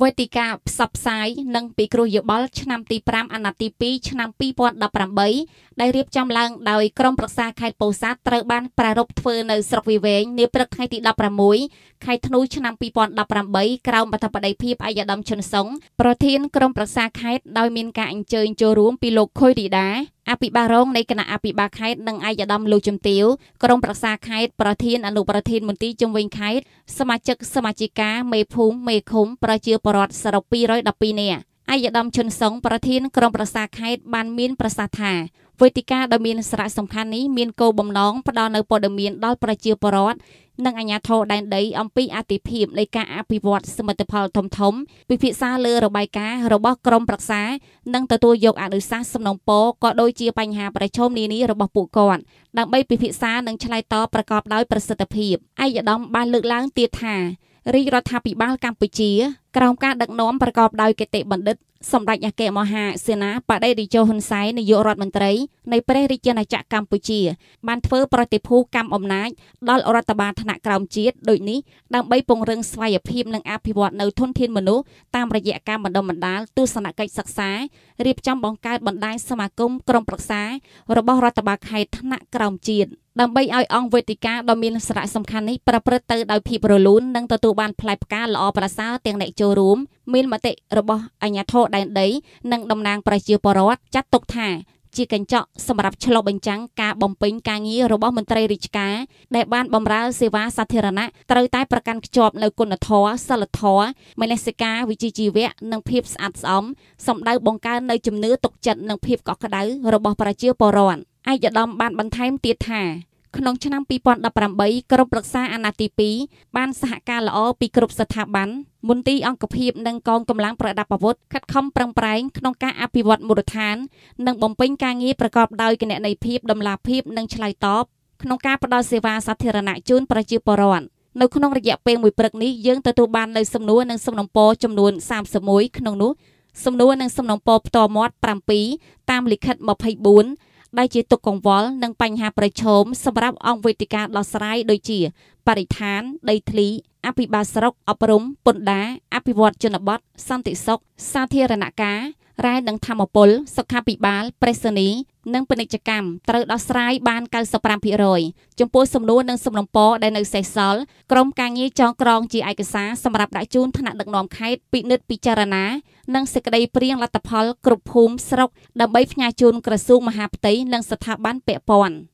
វេទិកាផ្សព្វផ្សាយនិងពិគ្រោះយោបល់ឆ្នាំទី5អាណត្តិទី2ឆ្នាំ2018ដែលរៀបចំឡើងដោយក្រុមប្រឹក្សាខេត្តពោធិ៍សាត់ត្រូវបានប្រារព្ធធ្វើនៅស្រុកវិវែងនាព្រឹកថ្ងៃទី16ខែធ្នូឆ្នាំ2018ក្រោមបឋបតីភាពអាយដាមឈុនសុងប្រធានក្រុមប្រឹក្សាខេត្តដោយមានការអញ្ជើញចូលរួមពីលោកខុយរីដាអភិបាលរងនៃគណៈអភិបាលខេត្តនិងអាយដាមលោកជំទាវក្រុមប្រឹក្សាខេត្តប្រធានអនុប្រធានមន្ទីរជំវិញខេត្តសមាជិកសមាជិកាមេភូមិមេឃុំប្រជាពលរដ្ឋសរុប212នាក់ អាយដាមឈុនសុងប្រធានក្រុមប្រឹក្សាខេត្តបានមានប្រសាសន៍ថាវេទិកាដ៏មានសារៈសំខាន់នេះមានគោលបំណងផ្ដល់នូវព័ត៌មានដល់ប្រជាពលរដ្ឋនិងអាជ្ញាធរដែនដីអំពីអតិភិបនៃការអភិវឌ្ឍសមិទ្ធផលធំធំពិភាក្សាលើរបាយការណ៍របស់ក្រមប្រឹក្សា និងទទួលយកអនុសាសន៍សំណុំពរក៏ដូចជាបញ្ហាប្រឈមនានារបស់ពួកគាត់ដើម្បីពិភាក្សានិងឆ្លើយតបប្រកបដោយប្រសិទ្ធភាពឯកឧត្តមបានលើកឡើងទៀតថារាជរដ្ឋាភិបាលកម្ពុជា ក្រោមការដឹកនាំប្រកបដោយគតិបណ្ឌិតសម្ដេចអគ្គមហាសេនាបតីរាជហ៊ុនសែននាយករដ្ឋមន្ត្រីនៃព្រះរាជាណាចក្រកម្ពុជាបានធ្វើប្រតិភូកម្មអំណាចដល់រដ្ឋបាលថ្នាក់ក្រោមជាតិដូចនេះដើម្បីពង្រឹងស្វ័យភាពនិងអភិវឌ្ឍនៅធនធានមនុស្សតាមរយៈការបណ្ដុំបណ្ដាលទស្សនកិច្ចសិក្សារៀបចំបង្កើតបណ្ដាញសមាគមក្រុមប្រឹក្សារបស់រដ្ឋបាលខេត្តថ្នាក់ក្រោមជាតិដើម្បីឲ្យអង្គវេទិកាដ៏មានសារៈសំខាន់នេះប្រព្រឹត្តទៅដោយភាពរលូននិងទទួលបានផ្លែផ្កាល្អប្រសើរទាំងអ្នកចូលរួមមានមតិរបស់អាជ្ញាធរដែនដី និងតំណាងប្រជាពលរដ្ឋចាត់ទុកថាជាកញ្ចក់សម្រាប់ឆ្លុះបញ្ចាំងការបំពេញការងាររបស់មន្ត្រីរាជការដែលបានបម្រើសេវាសាធារណៈត្រូវតែប្រកាន់ខ្ជាប់នូវគុណធម៌សិលធម៌មនសិការវិជ្ជាជីវៈនិងភាពស្អាតស្អំសម្ដៅបង្កើននូវជំនឿទុកចិត្តនិងភាពកក់ក្ដៅរបស់ប្រជាពលរដ្ឋឯកឧត្តមបានបន្ថែមទៀតថា ក្នុងឆ្នាំ2018ក្រុមប្រឹក្សាអាណត្តិទី2បានសហការល្អពីគ្រប់ស្ថាប័នមន្ទីរអង្គភាពនិងកងកម្លាំងប្រដាប់អាវុធខិតខំប្រឹងប្រែងក្នុងការអភិវឌ្ឍមូលដ្ឋាន និងបំពេញការងារប្រកបដោយគណនេយ្យភាពតម្លាភាពនិងឆ្លើយតបក្នុងការផ្តល់សេវាសាធារណៈជូនប្រជាពលរដ្ឋនៅក្នុងរយៈពេលមួយព្រឹកនេះយើងទទួលបាននៅសំណួរនិងសំណុំពរចំនួន31ក្នុងនោះសំណួរនិងសំណុំពរផ្ទាល់មាត់7តាមលិខិត24 ដែលជាទុកកង្វល់និងបញ្ហាប្រឈមសម្រាប់អង្គវេទិកាដោះស្រាយដូចជាបរិស្ថាន ដីធ្លី អភិបាលស្រុកអប់រំពន្ធដារអភិវឌ្ឍជនបទសន្តិសុខសាធារណការ រ៉ែនិងធម្មពល សុខាភិបាលប្រេសនីនិងពាណិជ្ជកម្មត្រូវដោះស្រាយបាន95%ចំពោះសំណួរនិងសំណុំពរដែលនៅសេសសល់ក្រុមការងារចងក្រងជាឯកសារសម្រាប់ដាក់ជូនថ្នាក់ដឹកនាំខេត្តពិនិត្យពិចារណានិងសេចក្តីព្រៀងលទ្ធផលគ្រប់ភូមិស្រុកដើម្បីផ្ញើជូនក្រសួងមហាផ្ទៃនិងស្ថាប័នពាក់ព័ន្ធ។